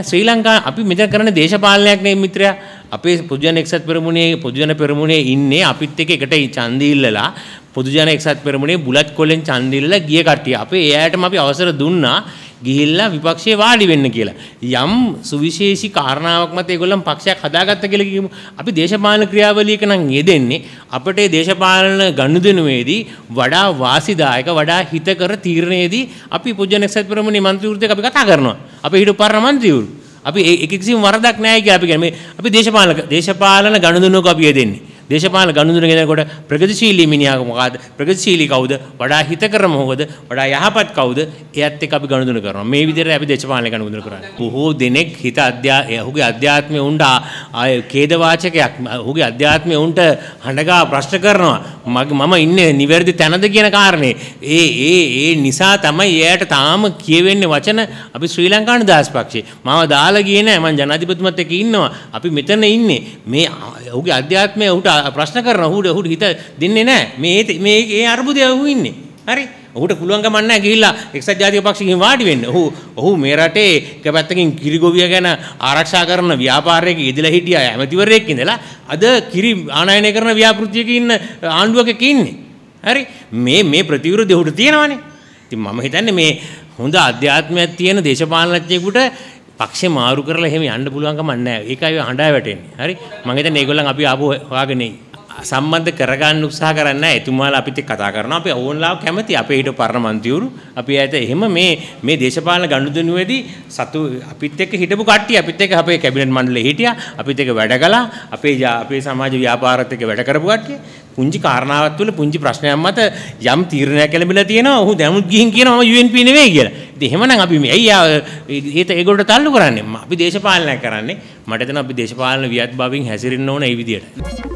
ශ්‍රී ලංකා අපි මෙතන කරන දේශපාලනයක් නේ මිත්‍රයා. අපේ පොදුජන එක්සත් පෙරමුණේ පොදුජන පෙරමුණේ ඉන්නේ අපිත් එක්ක එකට ඡන්දය ඉල්ලලා පොදුජන එක්සත් පෙරමුණේ බුලත් කොල්ලෙන් ඡන්දය ඉල්ලලා ගිය කට්ටිය. අපේ එයාටම අපි අවසර දුන්නා ගිහිල්ලා විපක්ෂයේ වාඩි වෙන්න කියලා. යම් සුවිශේෂී කාරණාවක් මත ඒගොල්ලන් පක්ෂයක් හදාගත්ත කියලා කියමු. අපි දේශපාලන ක්‍රියාවලියක නම් යෙදෙන්නේ අපට ඒ දේශපාලන ගනුදෙනුවේදී වඩා වාසිදායක වඩා හිතකර තීරණයේදී අපි පුජ්‍යන එක්සත් පෙරමුණේ මන්ත්‍රීවරුත් එක්ක අපි කතා කරනවා. අපි හිටු පරණ මන්ත්‍රීවරු. අපි ඒ කිසිම වරදක් නැහැ කියලා අපි කියන්නේ. අපි දේශපාලන දේශපාලන ගනුදෙනුවක අපි යෙදෙන්නේ. දේශපාලන ගනුදෙනු ගෙනකොට ප්‍රගතිශීලී මිනිහා මොකද්ද ප්‍රගතිශීලී කවුද? වඩා හිතකර මොකද? වඩා යහපත් කවුද? එයත් එක්ක අපි ගනුදෙනු කරනවා. මේ විදිහට අපි දේශපාලන ගනුදෙනු කරන්නේ. බොහෝ දෙනෙක් හිත අධ්‍යා ඔහුගේ අධ්‍යාත්මය උන්ට ආය ඛේද වාචකයක් ඔහුගේ අධ්‍යාත්මය උන්ට හඬගා ප්‍රශ්න කරනවා. මම ඉන්නේ නිවැරදි තැනද කියන කාරණේ ඒ ඒ ඒ නිසා තමයි එයාට තාම කියවෙන්නේ වචන අපි ශ්‍රී ලංකානු දාස් පක්ෂේ මාව දාලා ගියේ නෑ මං ජනාධිපතිතුමත් එක්ක ඉන්නවා අපි මෙතන ඉන්නේ මේ ඔහුගේ අධ්‍යාත්මය ඔහුට ප්‍රශ්න කරන ඔහුට ඔහුට හිත දෙන්නේ නැහැ. මේ මේ ඒ අර්බුදය ඔහු ඉන්නේ. හරි. ඔහුට පුළුවන් ගමන් නැහැ ගිහිල්ලා එක්සත් ජාතික පක්ෂයෙන් වාඩි වෙන්න. ඔහු ඔහු මේ රටේ එක පැත්තකින් කිරිගොවිය ගැන ආරක්ෂා කරන ව්‍යාපාරයක යෙදලා හිටියා ඇමතිවරයෙක් ඉඳලා අද කිරි ආනයනය කරන ව්‍යාපෘතියක ඉන්න ආණ්ඩුවක ඉන්නේ. හරි. මේ මේ ප්‍රතිවිරුද්ධ ඔහුට තියෙනවානේ. ඉතින් මම හිතන්නේ මේ හොඳ අධ්‍යාත්මයක් තියෙන දේශපාලනඥයෙකුට පක්ෂේ මාරු කරලා එහෙම යන්න පුළුවන් කමක් නැහැ. ඒකයි හඬා වැටෙන්නේ. හරි. මම හිතන්නේ ඒගොල්ලන් අපි ආපහු හොයාගෙන සම්බන්ධ කරගන්න උත්සාහ කරන්නේ නැහැ. එතුමාලා අපිත් එක්ක කතා කරනවා. අපි ඕන්ලාව කැමති. අපේ හිට පරණ මන්ත්‍රීවරු අපි ඇයට එහෙම මේ මේ දේශපාලන ගනුදෙනුවේදී සතු අපිත් එක්ක හිටපු කට්ටිය අපිත් එක්ක අපේ කැබිනට් මණ්ඩලයේ හිටියා. අපිත් එක්ක වැඩ කළා. අපේ අපේ සමාජ ව්‍යාපාරات එක්ක වැඩ කරපු කට්ටිය. පුංචි කාරණාවක් තුළ පුංචි ප්‍රශ්නයක් මත යම් තීරණයක් ලැබිලා තියෙනවා. ඔහු දැනුත් ගිහින් කියනවා මම UNP නෙවෙයි කියලා. ඉතින් එහෙමනම් අපි මේ ඇයි ඒත ඒගොල්ලෝ තල්ලු කරන්නේ? අපි දේශපාලනයක් කරන්නේ. මට හිතෙනවා අපි දේශපාලන වියත් භාවයෙන් හැසිරෙන්න ඕන ඒ විදියට.